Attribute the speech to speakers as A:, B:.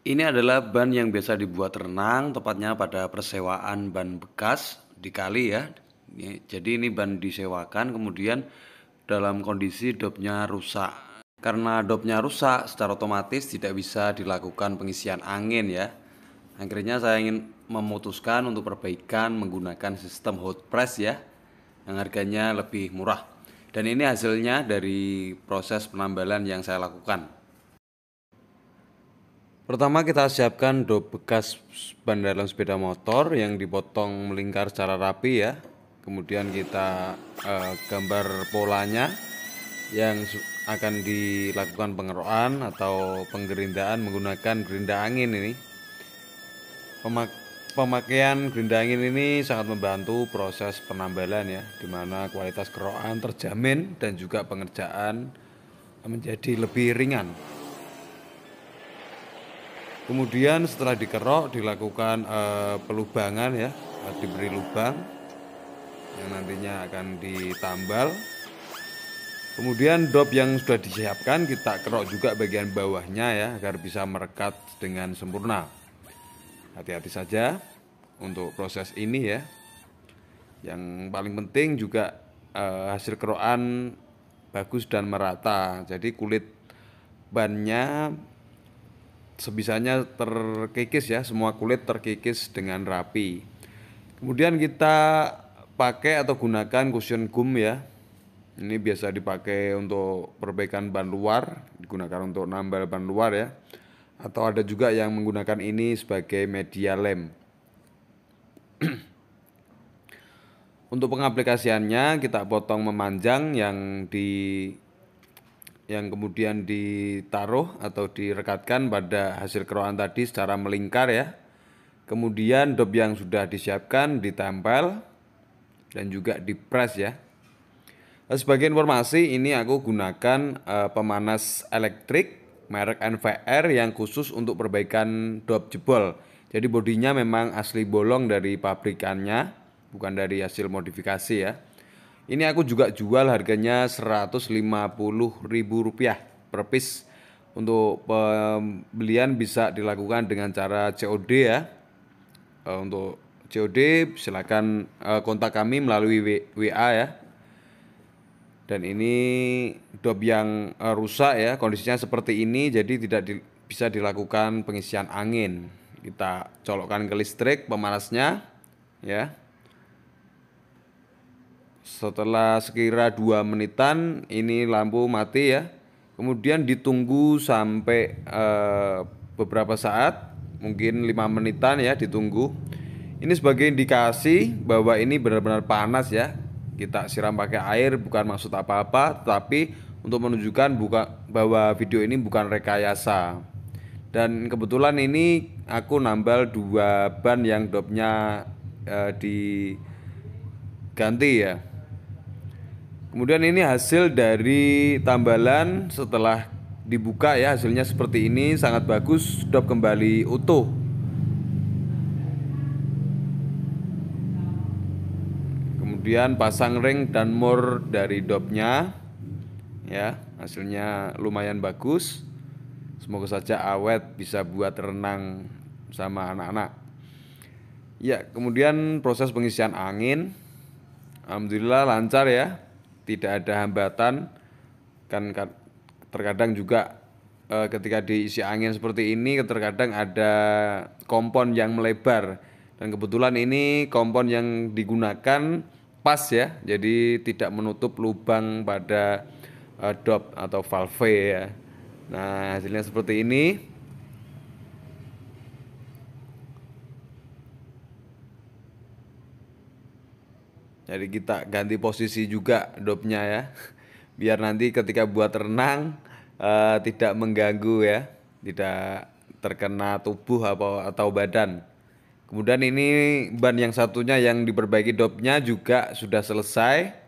A: Ini adalah ban yang biasa dibuat renang, tepatnya pada persewaan ban bekas di kali ya. Jadi ini ban disewakan, kemudian dalam kondisi dopnya rusak. Karena dopnya rusak, secara otomatis tidak bisa dilakukan pengisian angin ya. Akhirnya saya ingin memutuskan untuk perbaikan menggunakan sistem hot press ya, yang harganya lebih murah. Dan ini hasilnya dari proses penambalan yang saya lakukan. Pertama kita siapkan dop bekas ban dalam sepeda motor yang dipotong melingkar secara rapi ya. Kemudian kita uh, gambar polanya yang akan dilakukan pengerokan atau penggerindaan menggunakan gerinda angin ini. Pemak pemakaian gerinda angin ini sangat membantu proses penambalan ya, di mana kualitas kerokan terjamin dan juga pengerjaan menjadi lebih ringan. Kemudian setelah dikerok dilakukan uh, pelubangan ya, uh, diberi lubang yang nantinya akan ditambal. Kemudian dop yang sudah disiapkan kita kerok juga bagian bawahnya ya agar bisa merekat dengan sempurna. Hati-hati saja untuk proses ini ya. Yang paling penting juga uh, hasil kerokan bagus dan merata. Jadi kulit bannya sebisanya terkikis ya, semua kulit terkikis dengan rapi. Kemudian kita pakai atau gunakan cushion gum ya. Ini biasa dipakai untuk perbaikan ban luar, digunakan untuk nambal ban luar ya. Atau ada juga yang menggunakan ini sebagai media lem. untuk pengaplikasiannya kita potong memanjang yang di yang kemudian ditaruh atau direkatkan pada hasil kerokan tadi secara melingkar ya. Kemudian dop yang sudah disiapkan ditempel dan juga dipres ya. Nah, sebagai informasi ini aku gunakan uh, pemanas elektrik merek NVR yang khusus untuk perbaikan dop jebol. Jadi bodinya memang asli bolong dari pabrikannya, bukan dari hasil modifikasi ya. Ini aku juga jual harganya Rp150.000 per piece. Untuk pembelian bisa dilakukan dengan cara COD ya. Eh, untuk COD silakan eh, kontak kami melalui WA ya. Dan ini dop yang eh, rusak ya, kondisinya seperti ini jadi tidak di, bisa dilakukan pengisian angin. Kita colokkan ke listrik pemanasnya ya setelah sekira dua menitan ini lampu mati ya. Kemudian ditunggu sampai uh, beberapa saat, mungkin lima menitan ya ditunggu. Ini sebagai indikasi bahwa ini benar-benar panas ya. Kita siram pakai air bukan maksud apa-apa, tapi untuk menunjukkan buka, bahwa video ini bukan rekayasa. Dan kebetulan ini aku nambal dua ban yang dopnya uh, diganti ya Kemudian ini hasil dari tambalan setelah dibuka ya hasilnya seperti ini sangat bagus dop kembali utuh. Kemudian pasang ring dan mur dari dopnya ya hasilnya lumayan bagus. Semoga saja awet bisa buat renang sama anak-anak. Ya, kemudian proses pengisian angin Alhamdulillah lancar ya tidak ada hambatan kan terkadang juga e, ketika diisi angin seperti ini terkadang ada kompon yang melebar. Dan kebetulan ini kompon yang digunakan pas ya jadi tidak menutup lubang pada e, dop atau valve ya. Nah hasilnya seperti ini Jadi kita ganti posisi juga dopnya ya. Biar nanti ketika buat renang uh, tidak mengganggu ya, tidak terkena tubuh atau atau badan. Kemudian ini ban yang satunya yang diperbaiki dopnya juga sudah selesai.